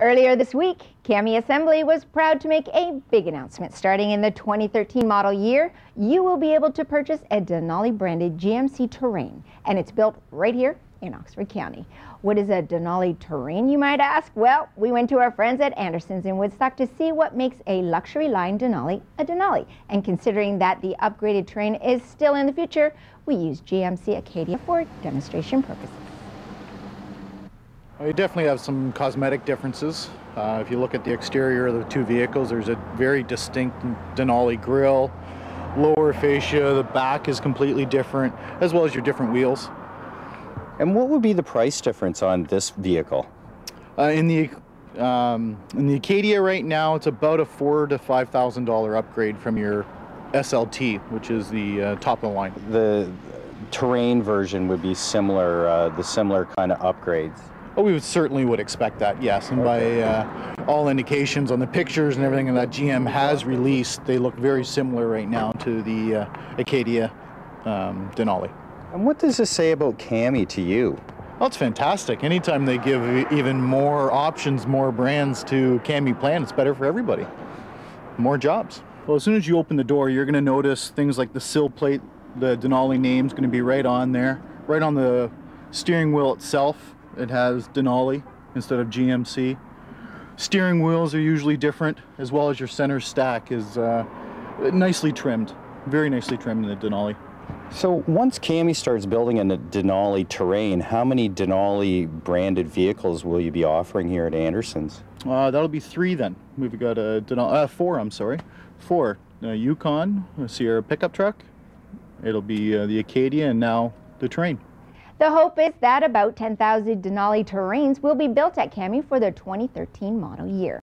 Earlier this week, CAMI Assembly was proud to make a big announcement. Starting in the 2013 model year, you will be able to purchase a Denali branded GMC Terrain, and it's built right here in Oxford County. What is a Denali Terrain, you might ask? Well, we went to our friends at Anderson's in Woodstock to see what makes a luxury line Denali a Denali. And considering that the upgraded Terrain is still in the future, we used GMC Acadia for demonstration purposes. Well, you definitely have some cosmetic differences. Uh, if you look at the exterior of the two vehicles, there's a very distinct Denali grille, lower fascia, the back is completely different, as well as your different wheels. And what would be the price difference on this vehicle? Uh, in the um, in the Acadia right now, it's about a four to five thousand dollar upgrade from your SLT, which is the uh, top of the line. The terrain version would be similar, uh, the similar kind of upgrades. Oh, we would certainly would expect that, yes. And by uh, all indications on the pictures and everything that GM has released, they look very similar right now to the uh, Acadia um, Denali. And what does this say about CAMI to you? Well, it's fantastic. Anytime they give even more options, more brands to CAMI plan, it's better for everybody. More jobs. Well, as soon as you open the door, you're going to notice things like the sill plate, the Denali name is going to be right on there, right on the steering wheel itself it has Denali instead of GMC. Steering wheels are usually different, as well as your center stack is uh, nicely trimmed, very nicely trimmed in the Denali. So once CAMI starts building in the Denali terrain, how many Denali branded vehicles will you be offering here at Anderson's? Uh, that'll be three then. We've got a Denali, uh, four, I'm sorry. Four. A Yukon, a Sierra pickup truck. It'll be uh, the Acadia and now the Terrain. The hope is that about 10,000 Denali Terrains will be built at CAMI for the 2013 model year.